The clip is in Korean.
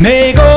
내가